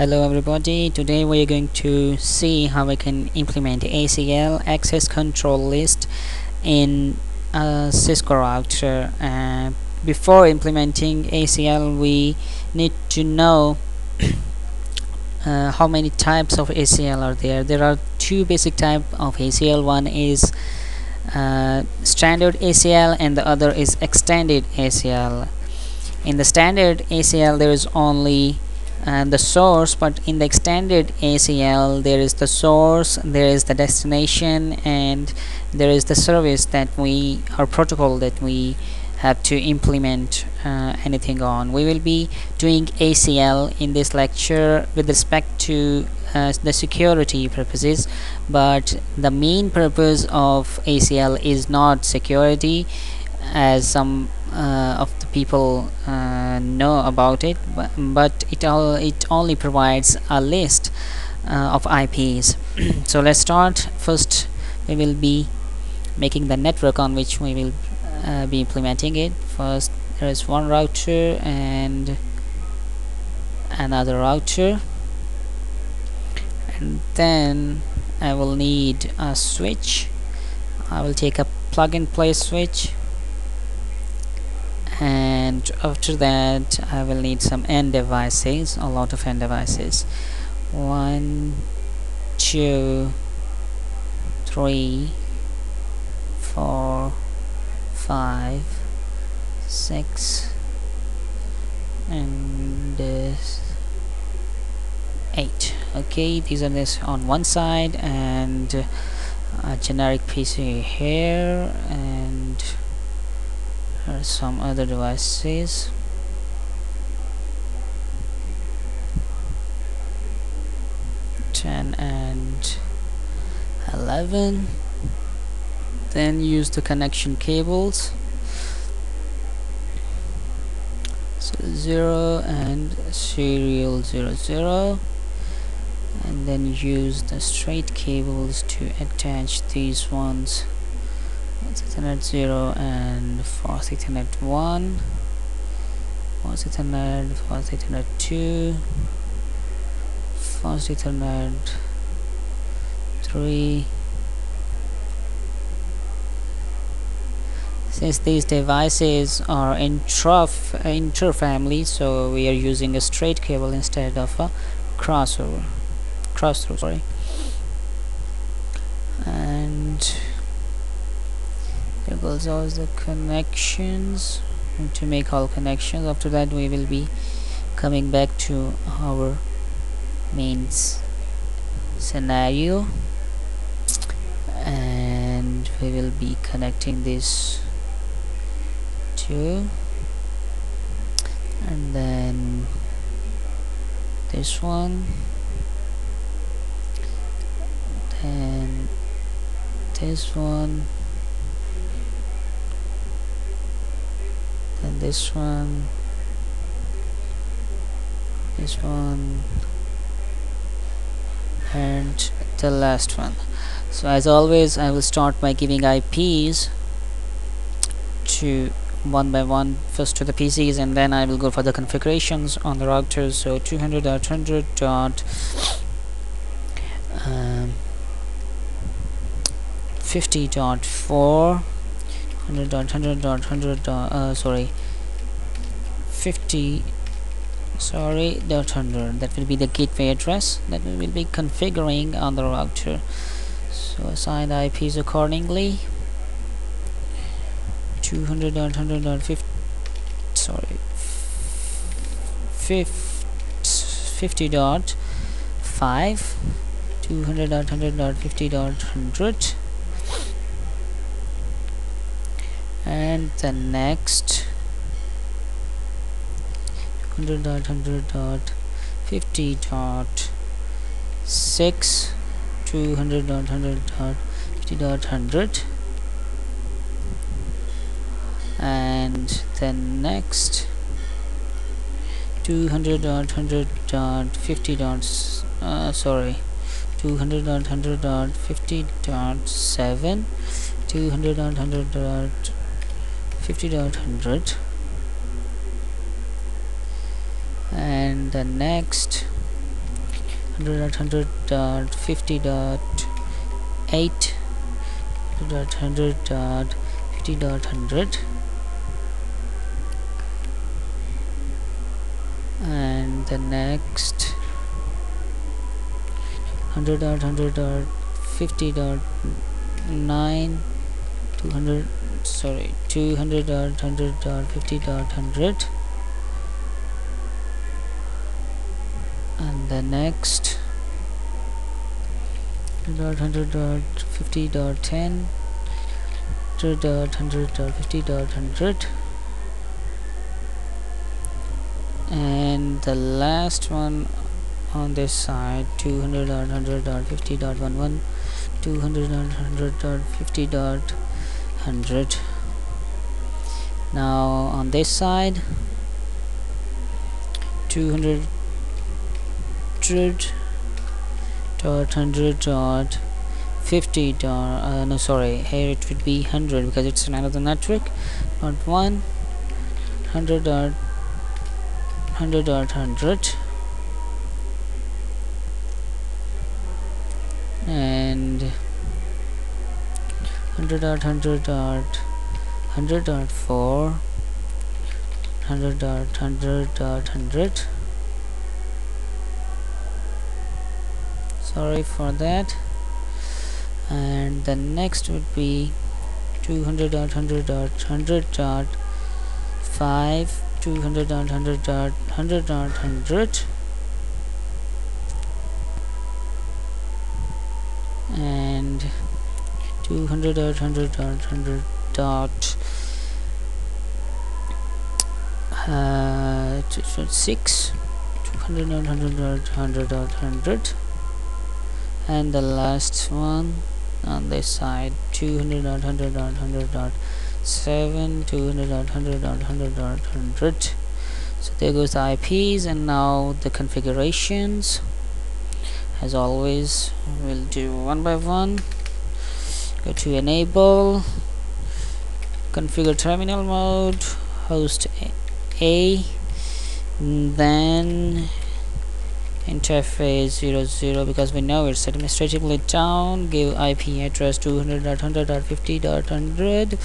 Hello everybody, today we are going to see how we can implement ACL access control list in a Cisco router. And before implementing ACL we need to know uh, how many types of ACL are there. There are two basic type of ACL one is uh, standard ACL and the other is extended ACL in the standard ACL there is only and the source but in the extended ACL there is the source there is the destination and there is the service that we our protocol that we have to implement uh, anything on. We will be doing ACL in this lecture with respect to uh, the security purposes but the main purpose of ACL is not security as some uh, of people uh, know about it but, it all it only provides a list uh, of IPs so let's start. First we will be making the network on which we will uh, be implementing it. First there is one router and another router. And then I will need a switch. I will take a plug and play switch and after that I will need some end devices a lot of end devices. One two three four five six and eight. Okay these are this on one side and a generic PC here and or some other devices. Ten and eleven. Then use the connection cables. So 0 and serial 0 0 and then use the straight cables to attach these ones Ethernet 0 and fast Ethernet 1 fast Ethernet, fast Ethernet 2 fast Ethernet 3 since these devices are intra inter family so we are using a straight cable instead of a crossover cross through sorry. And goes all the connections. And to make all connections. After that we will be coming back to our mains scenario. And we will be connecting this to and then this one. Then this one this one this one and the last one. So as always I will start by giving IPs to one by one first to the PCs and then I will go for the configurations on the routers. So 200.100 dot um, 50.4 100.100.100 uh, sorry 50 sorry dot 100 that will be the gateway address that we will be configuring on the router. So assign the IPs accordingly. 200.100.50 sorry 50 dot 5 200.100.50.100 and the next 100.100.50.6 200.100.50.100 and the next 200.100.50. Uh, sorry 200.100.50.7 200.100.50.100 and the next 100.100.50.8 100.50.100 and the next 100.100.50.9 200 sorry 200.100.50.100 the next. 100.50.10 100.100.50.100 and the last one on this side 200.100.50.11 200.100.50.100 now on this side 200 dot hundred dot fifty dot uh, no sorry here it would be hundred because it's another network not one hundred dot hundred dot hundred. And hundred dot hundred dot hundred dot four hundred dot hundred dot hundred sorry for that and the next would be 200 dot 100 dot 100 dot 5 200 dot 100 dot 100 dot 100 and 200 dot 100 dot 100 dot uh, 6 200 and the last one on this side 200 dot 100 dot 100 dot 7 200 dot 100 dot 100 dot 100 so there goes the IPs and now the configurations. As always we'll do one by one. Go to enable configure terminal mode host A then interface 00 because we know it's administratively down. Give IP address 200.100.50.100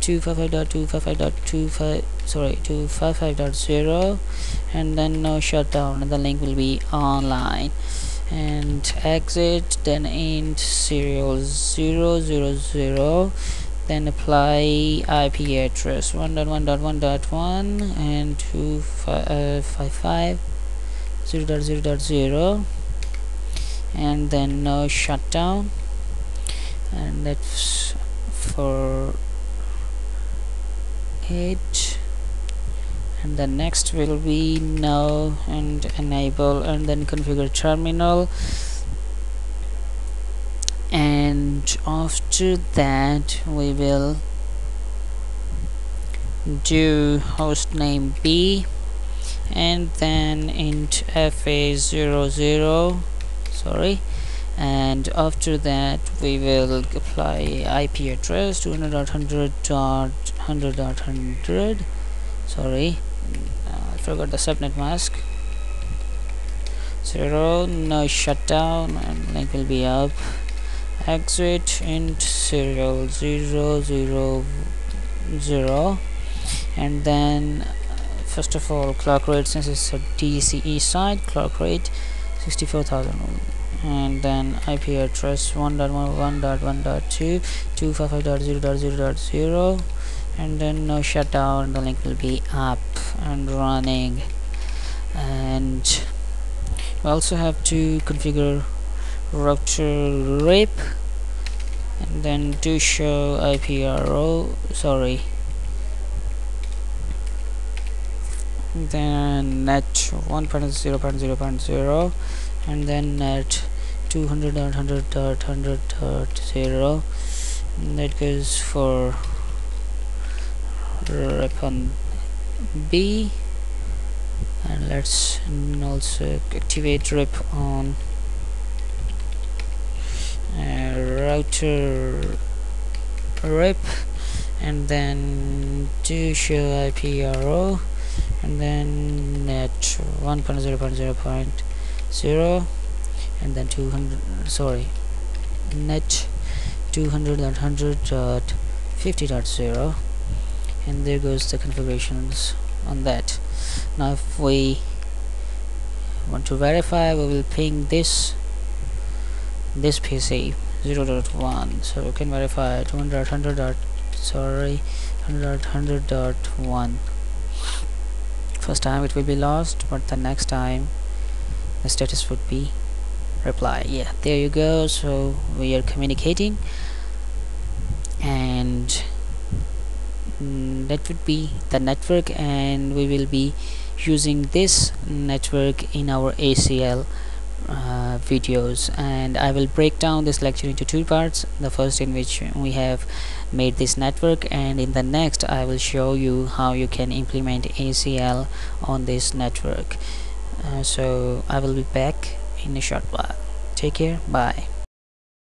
255.255.25 sorry 255.0 and then no shutdown. And the link will be online. And exit then int serial 000 then apply IP address. 1.1.1.1 and 255 uh, 0 dot 0 dot 0 and then uh, no shutdown and that's for it. And the next will be no and enable and then configure terminal. And after that we will do hostname B and then int fa00 sorry. And after that we will apply IP address 200.100.100 sorry. Uh, I forgot the subnet mask. 0 no shutdown and link will be up. Exit int serial 000 and then first of all clock rate since it's a DCE site clock rate 64,000 and then IP address 1.1.1.2 255.0.0.0 and then no shutdown the link will be up and running. And we also have to configure router RIP and then do show IPRO sorry then net 1.0.0.0 and then net 200.100.100.0 that goes for rep on B. And let's also activate rip on uh, router rip and then do show IPRO and then net 1.0.0.0 and then 200 sorry net 200.100.50.0 and there goes the configurations on that. Now if we want to verify we will ping this this PC 0.1 so we can verify 200 dot sorry 100 dot 1 first time it will be lost but the next time the status would be reply yeah there you go. So we are communicating. And mm, that would be the network and we will be using this network in our ACL uh, videos and I will break down this lecture into two parts. The first in which we have made this network and in the next I will show you how you can implement ACL on this network. Uh, so I will be back in a short while. Take care. Bye